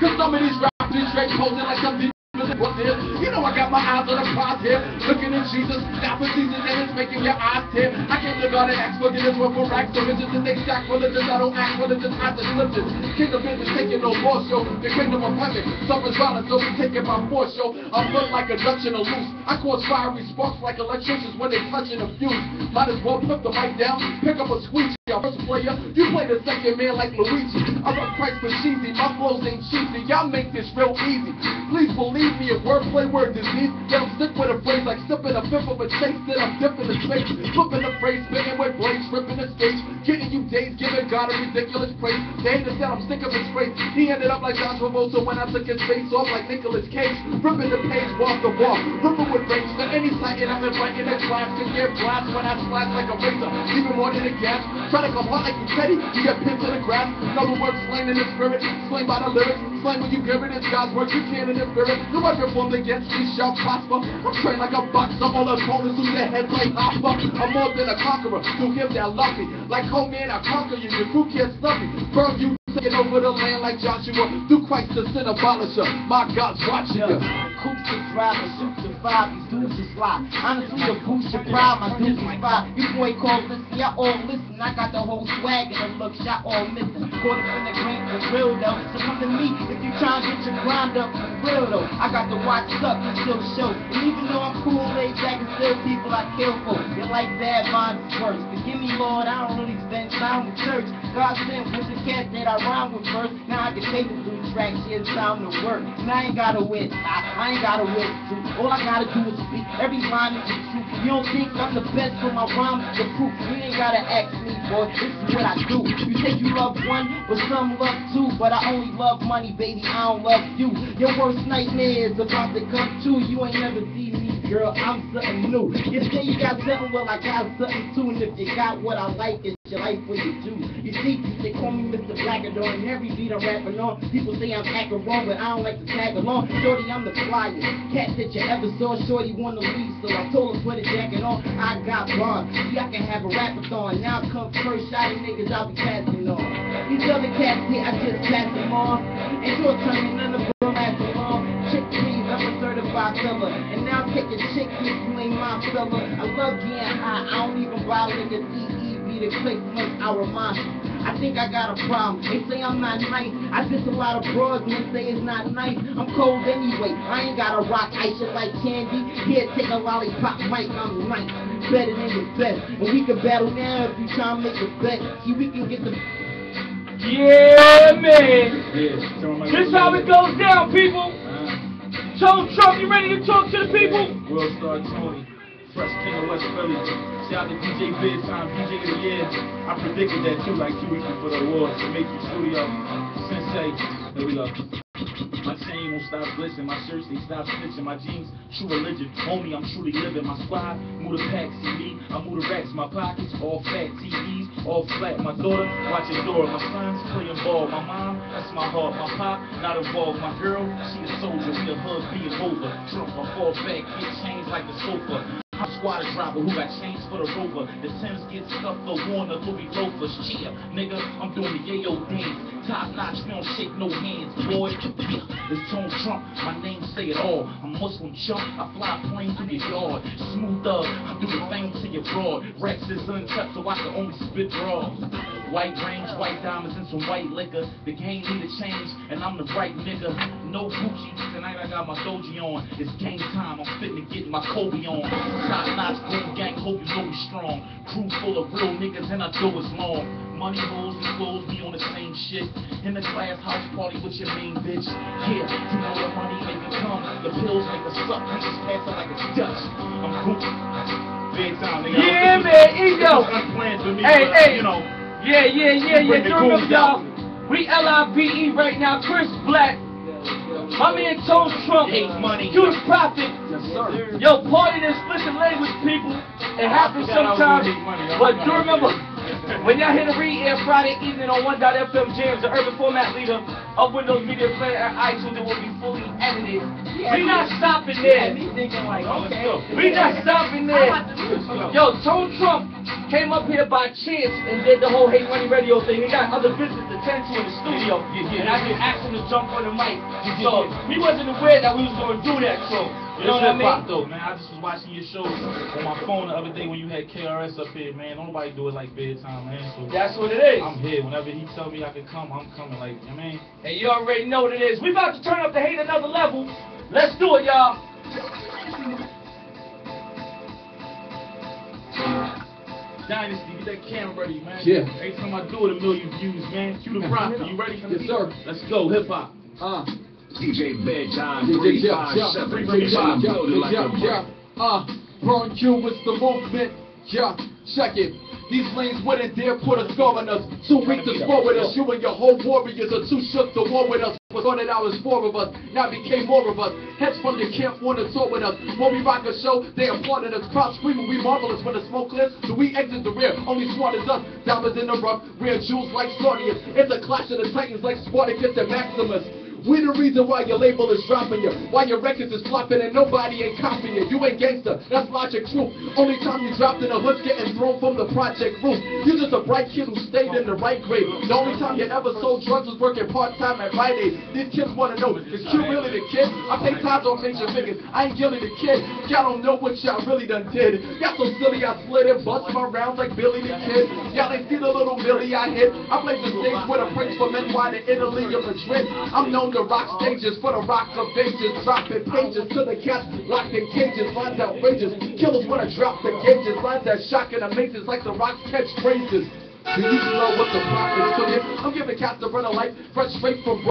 Cause some of these rappers straight posing like some What's? You know I got my eyes on the prize here. Looking at Jesus, now for season and it's making your eyes tear. I came to God and ask forgiveness for for racks riches and they stack religions. I don't act religious, I just listen. Kingdom business taking no more show. The kingdom of heaven suffers violence, so we taking by force show. I feel like a Dutch in a loose. I cause fiery sparks like electricians when they touching a fuse. Might as well put the mic down, pick up a squeegee. First player, you play the second man like Luigi. I run price for cheesy, my flows ain't cheesy. Y'all make this real easy. Please believe me, a wordplay word disease. Yeah, I'm sick with a phrase like sipping a fifth of a chase. Then I'm dipping the space, flipping the phrase, spitting with blades, ripping the stage. Getting you days, giving God a ridiculous praise. Hated that I'm sick of his phrase. He ended up like John Travolta when I took his face off like Nicolas Cage. Ripping the page, walk the walk. Ripping with rage. For any I've been writing a class to get blast when I splash like a razor. Even more than a gas. Try to come hot like you petty, you get pinned to the grass. In other words, slain in the spirit, slain by the lyrics. Slain when you hear it, it's God's word, you can't interfere it. No weapon formed against me shall prosper. I'm trained like a boxer, all the opponents through their head like Hopper. I'm more than a conqueror, to him that love me. Like Coleman, I conquer you, your crew can't stop me. Burn you, taking over the land like Joshua. Through Christ the sin abolisher, my God's watching you. Coops is driving, shoots and five, these dudes is fly. Honestly, the boost your pride, my dudes is fly. You boy call listen, y'all all listen. I got the whole swag and the look, y'all all missing. Up in the green for real though. So come to me if you try and get your grind up for real though. I got the watch up, still show. And even though I'm cool, laid back, and still people I kill for. They like bad minds worse. Forgive me, Lord, I don't really spend time with church. God sent with the cat that I rhyme with first. Now I can take it through tracks, it's time to work. And I ain't gotta win, I, I ain't gotta. All I gotta do is speak. Every line is the truth. You don't think I'm the best for my rhymes, the proof. You ain't gotta ask me, boy. This is what I do. You say you love one, but some love two. But I only love money, baby. I don't love you. Your worst nightmare is about to come true. You ain't never seen me girl, I'm something new. You say you got something, well, I got something too. And if you got what I like, it's your life what you do. You see, they call me Mr. Blackador, and every beat I'm rapping on, people say I'm acting wrong, but I don't like to tag along. Shorty, I'm the flyest cat that you ever saw. Shorty wanna leave, so I told her put a jacket on. I got bars, see, I can have a rapathon. Now come first shot of niggas, I'll be passing on. These other cats here, I just pass them on. And you're turning none of them lasting long. Chick, please, I'm a certified fella. And now I'm taking chick if you ain't my fella. I love getting high, I don't even buy niggas EE be the click much I remind you. I think I got a problem. They say I'm not nice. I diss a lot of broads and they say it's not nice. I'm cold anyway. I ain't got a rock ice just like candy. Here, take a lollipop, Mike. I'm nice. Better than the best. And we can battle now if you try to make a bet. See, we can get the Yeah, man. Yeah, tell 'em This how it goes down, people. Uh, Tone Trump, you ready to talk to the people? World Star Tony, Fresh King of West Philly. Shout out to DJ Bedtime, DJ of the Year. I predicted that too, like two weeks before the awards. Matrix Studio, Sensei. Here we go. My chain won't stop glistening, my shirts they stop snitching, my jeans true religion, homie I'm truly living. My squad move the pack, see me, I move the racks, my pockets all fat, TVs all flat. My daughter watching Dora, my sons playing ball, my mom that's my heart, my pop not involved, my girl she a soldier, we the hood being over. Trump I fall back, get changed like the sofa. Squad driver who got chains for the rover. The Sims get stuffed for Warner, Louis loafers. Cheer, nigga, I'm doing the yayo dance. Top notch, we don't shake no hands, boy. It's Tone Trump, my name say it all. I'm Muslim chump, I fly planes through your yard. Smooth up, I do the thing to your broad. Rex is unkept, so I can only spit draws. White range, white diamonds, and some white liquor. The game need a change, and I'm the right nigga. No Gucci, tonight I got my doji on. It's game time, I'm fitting to get my Kobe on. Top notch, boom gang, hope you know we strong. Crew full of real niggas, and I know it's long. Money holes and clothes, we on the same shit. In the glass house party with your main bitch. Yeah, you know the money make it come. The pills make us suck, we just pass it like it's Dutch. I'm cool. Big time, nigga. Yeah, man, ego. was unplanned for me, Hey, but, hey. You know, Yeah, yeah, yeah, yeah. Bring the Do remember, goons y'all? We L-I-V-E E right now. Chris Black. My man Tone Trump. Hate money. Juice Prophet. yes. Yo, party this listen language, people. It oh, happens I was sometimes. gonna hate money. I But do remember, When y'all hit the re-air Friday evening on 1.fm Jams, the urban format leader of Windows Media Player and iTunes, it will be fully edited. We not stopping there. And me thinking like, let's okay. go. We not stopping there. about the music? Yo, Tone Trump came up here by chance and did the whole Hate Money Radio thing. He got other business to tend to in the studio, and I just asked him to jump on the mic. So he wasn't aware that we was gonna do that. So you know what I mean? though, man. I just was watching your show on my phone the other day when you had KRS up here, man. Don't Nobody do it like bedtime, man. So That's what it is. I'm here. Whenever he tell me I can come, I'm coming. Like, I mean, And you already know what it is. We about to turn up the hate another level. Let's do it, y'all. Dynasty, get that camera ready, man. Yeah. Every time I do it, a million views, man. Q Da Prophet. You ready for the Yes, sir. Let's go, hip hop. Uh, DJ Bedtime, DJ, yeah, 357, yeah, yeah, 35, yeah, building like yeah, a yeah. Uh, Burn Q is the movement. Yeah, check it. These lanes wouldn't dare put a score on us. Too weak to score with us. You and your whole warriors are too shook to war with us. Was on it, I was four of us. Now became more of us. Heads from the camp wanna tour with us. When we rock a show, they applauded us. Crowd screaming, we marvelous. When the smoke clears, so we exit the rear. Only smart as us. Diamonds in the rough, rear jewels like Claudius. It's a clash of the titans like Spartacus and Maximus. We the reason why your label is dropping you, why your records is flopping and nobody ain't copying you. You ain't gangster, that's logic true. Only time you dropped in the hood's getting thrown from the project roof. You just a bright kid who stayed in the right grade. The only time you ever sold drugs was working part time at Rite Aid. These kids wanna know, is Q really the kid? I pay tithes on major figures. I ain't Gilly the kid. Y'all don't know what y'all really done did. Y'all so silly I slid and bust my rounds like Billy the kid. Y'all ain't see the little Millie I hit. I played the stage with a prince from NY to Italy or Madrid. I'm known to rock stages for the rock of ages. Dropping pages to the cats locked in cages. Lines outrageous. Killers wanna drop the gauges. Lines that shock and amazes like the rock's catchphrases. Do you know what the prophets took it? I'm giving cats a run of life, fresh straight from